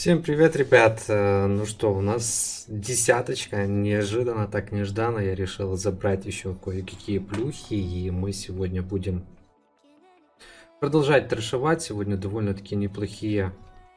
Всем привет, ребят! Э, Ну что, у нас десяточка, неожиданно, так нежданно, я решил забрать еще кое-какие плюхи, и мы сегодня будем продолжать трешевать. Сегодня довольно-таки неплохие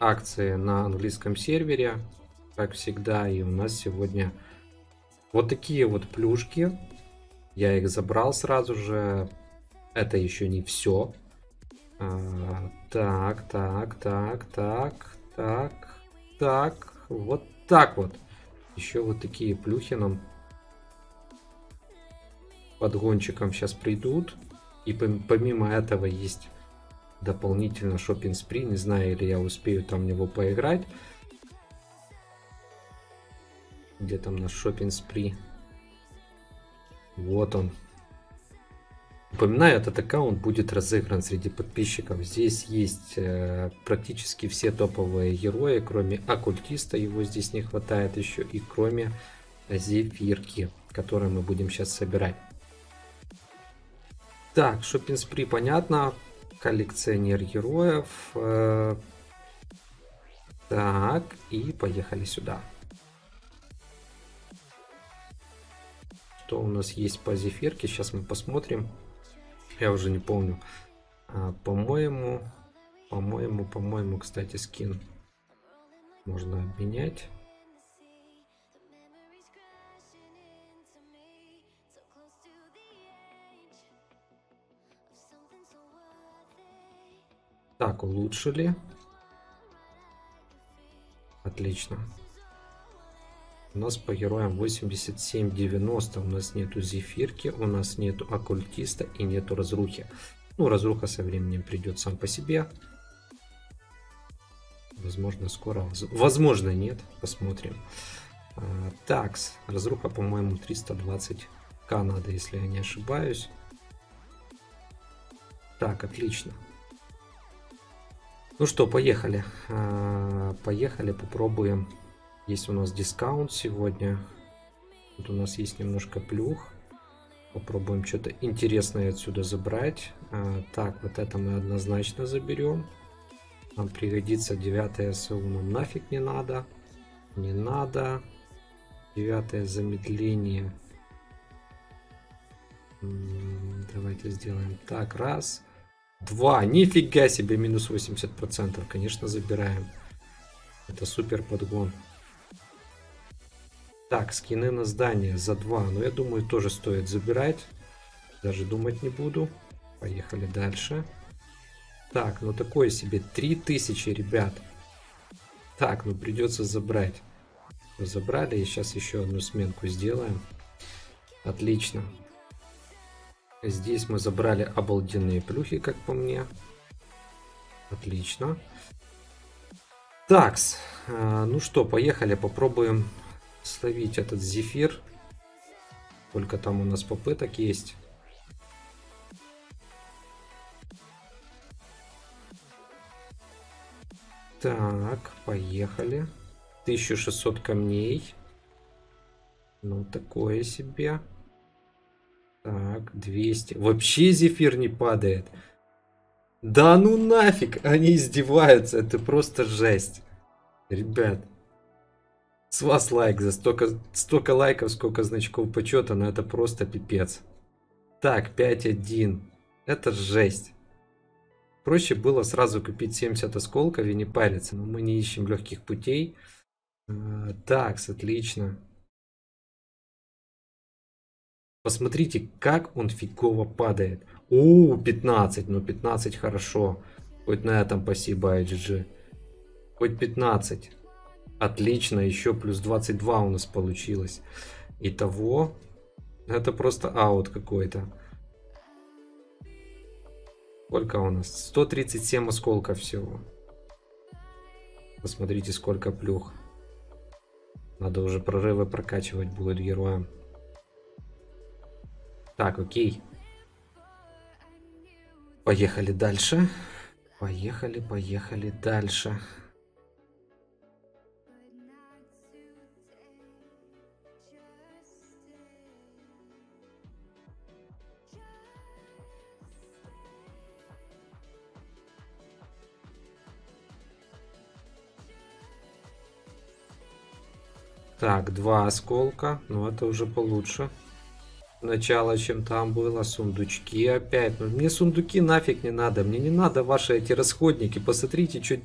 акции на английском сервере, как всегда, и у нас сегодня вот такие вот плюшки. Я их забрал сразу же, это еще не все. А, так, так, так, так, так, так, вот так вот. Еще вот такие плюхи нам подгончиком сейчас придут. И помимо этого есть дополнительно шопинг спри. Не знаю, или я успею там в него поиграть. Где там наш шопинг спри? Вот он. Напоминаю, этот аккаунт будет разыгран среди подписчиков. Здесь есть э, практически все топовые герои, кроме оккультиста, его здесь не хватает еще, и кроме зефирки, которую мы будем сейчас собирать. Так, шопинг спри понятно, коллекционер героев. Э, так, и поехали сюда. Что у нас есть по зефирке, сейчас мы посмотрим. Я уже не помню. А, по-моему, по-моему, по-моему, кстати, скин можно обменять. Так, улучшили. Отлично. У нас по героям 87-90. У нас нету зефирки, у нас нету оккультиста и нету разрухи. Ну, разруха со временем придет сам по себе. Возможно, скоро. Возможно, нет. Посмотрим. А, такс. Разруха, по-моему, 320к надо, если я не ошибаюсь. Так, отлично. Ну что, поехали. А, поехали, попробуем есть у нас дискаунт сегодня. Тут у нас есть немножко плюх. Попробуем что-то интересное отсюда забрать. А, так, вот это мы однозначно заберем. Нам пригодится 9 СУ. Нам нафиг не надо. Не надо. Девятое замедление. Давайте сделаем так. Раз. Два. Нифига себе. Минус 80%. Конечно, забираем. Это супер подгон. Так, скины на здание за 2. Но я думаю, тоже стоит забирать. Даже думать не буду. Поехали дальше. Так, ну такое себе. 3000, ребят. Так, ну придется забрать. Забрали. И сейчас еще одну сменку сделаем. Отлично. Здесь мы забрали обалденные плюхи, как по мне. Отлично. Такс. А, ну что, поехали, попробуем словить этот зефир. Сколько там у нас попыток есть. Так, поехали. 1600 камней. Ну, такое себе. Так, 200. Вообще зефир не падает. Да ну нафиг, они издеваются. Это просто жесть. Ребят. С вас лайк за столько, столько лайков, сколько значков почета, но это просто пипец. Так, 5-1. Это жесть. Проще было сразу купить 70 осколков и не париться, но мы не ищем легких путей. А, такс, отлично. Посмотрите, как он фигово падает. О, 15, ну 15 хорошо. Хоть на этом спасибо, IGG. Хоть 15. Отлично, еще плюс 22 у нас получилось. Итого, это просто аут какой-то. Сколько у нас? 137 осколков всего. Посмотрите, сколько плюх. Надо уже прорывы прокачивать будет героям. Так, окей. Поехали дальше. Поехали, поехали дальше. Так, два осколка. Ну, это уже получше. Начало, чем там было. Сундучки опять. Ну, мне сундуки нафиг не надо. Мне не надо ваши эти расходники. Посмотрите, что...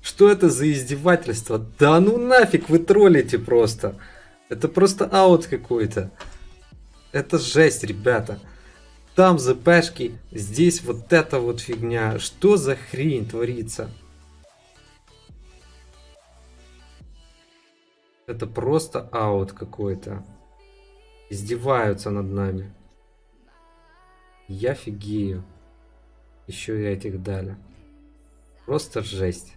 Что это за издевательство? Да ну нафиг, вы троллите просто. Это просто аут какой-то. Это жесть, ребята. Там ЗПшки, здесь вот эта вот фигня. Что за хрень творится? Это просто аут какой-то. Издеваются над нами. Я фигею. Еще и этих дали. Просто жесть.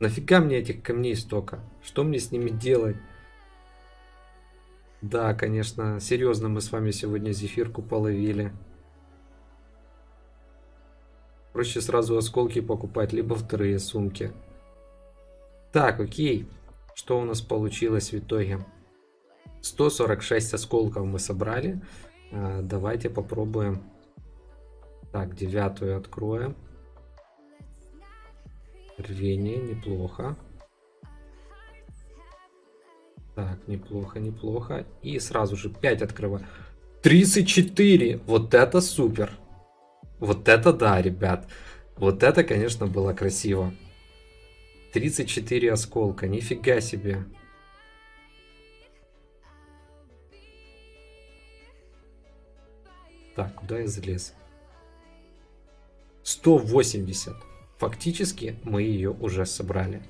Нафига мне этих камней столько? Что мне с ними делать? Да, конечно, серьезно мы с вами сегодня зефирку половили. Проще сразу осколки покупать, либо вторые сумки. Так, окей. Что у нас получилось в итоге? 146 осколков мы собрали. А, давайте попробуем. Так, девятую откроем. Рвение, неплохо. Так, неплохо, неплохо. И сразу же 5 открываю. 34! Вот это супер! Вот это да, ребят. Вот это, конечно, было красиво. 34 осколка, нифига себе. Так, куда я залез? 180. Фактически мы ее уже собрали.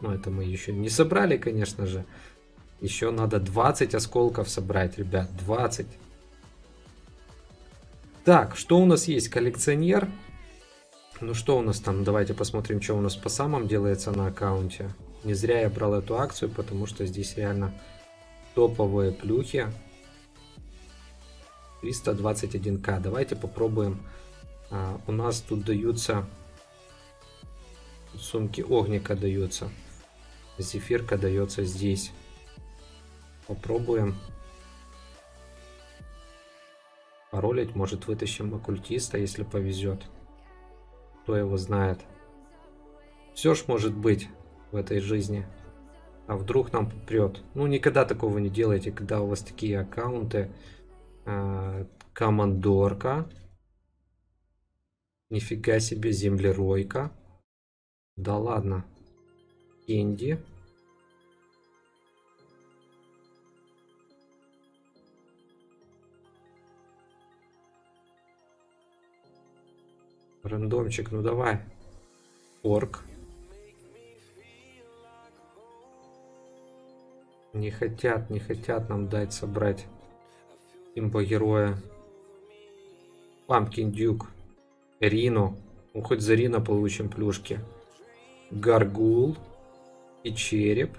Но это мы еще не собрали, конечно же. Еще надо 20 осколков собрать, ребят. 20. Так, что у нас есть? Коллекционер. Ну что у нас там? Давайте посмотрим, что у нас по самом делается на аккаунте. Не зря я брал эту акцию, потому что здесь реально топовые плюхи. 321к. Давайте попробуем. А, у нас тут даются сумки огника даются. Зефирка дается здесь. Попробуем. Паролить, может вытащим оккультиста, если повезет. Кто его знает. Все ж может быть в этой жизни. А вдруг нам попрет. Ну, никогда такого не делайте, когда у вас такие аккаунты. А, командорка. Нифига себе, землеройка. Да ладно. Кенди. Рандомчик, ну давай. Орк. Не хотят, не хотят нам дать собрать имбо-героя. Памкин Дюк. Рино. Ну, хоть за Рино получим плюшки. Гаргул. И череп.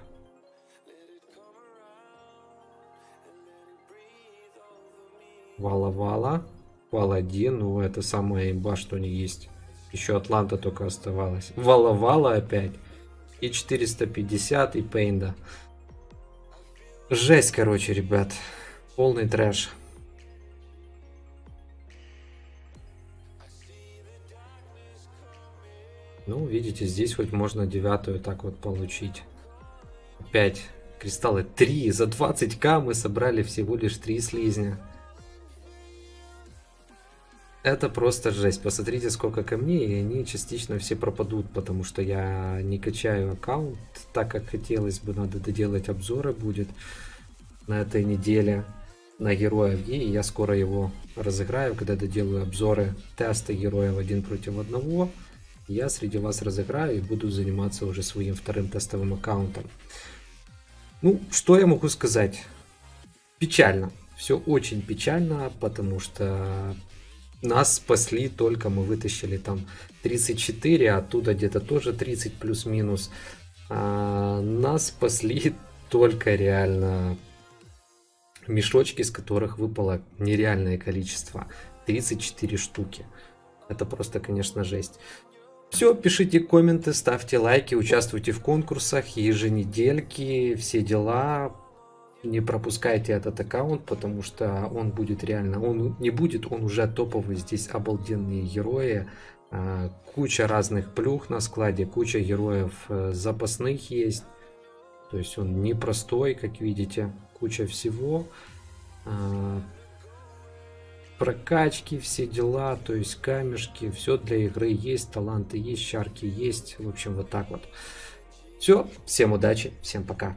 Вала-вала. Паладин, ну это самая имба, что не есть. Еще Атланта только оставалась. Вала-вала опять. И 450, и Пейнда. Жесть, короче, ребят. Полный трэш. Ну, видите, здесь хоть можно девятую так вот получить. Опять кристаллы 3. За 20к мы собрали всего лишь 3 слизня. Это просто жесть. Посмотрите, сколько камней, и они частично все пропадут, потому что я не качаю аккаунт так, как хотелось бы. Надо доделать обзоры будет на этой неделе на героев. И я скоро его разыграю, когда доделаю обзоры теста героев один против одного. Я среди вас разыграю и буду заниматься уже своим вторым тестовым аккаунтом. Ну, что я могу сказать? Печально. Все очень печально, потому что нас спасли только, мы вытащили там 34, оттуда где-то тоже 30 плюс-минус. А, нас спасли только реально мешочки, из которых выпало нереальное количество. 34 штуки. Это просто, конечно, жесть. Все, пишите комменты, ставьте лайки, участвуйте в конкурсах, еженедельки, все дела не пропускайте этот аккаунт, потому что он будет реально, он не будет, он уже топовый, здесь обалденные герои, а, куча разных плюх на складе, куча героев э, запасных есть, То есть он непростой, как видите, куча всего. А, прокачки, все дела, то есть камешки, все для игры есть, таланты есть, шарки есть. В общем, вот так вот. Все, всем удачи, всем пока.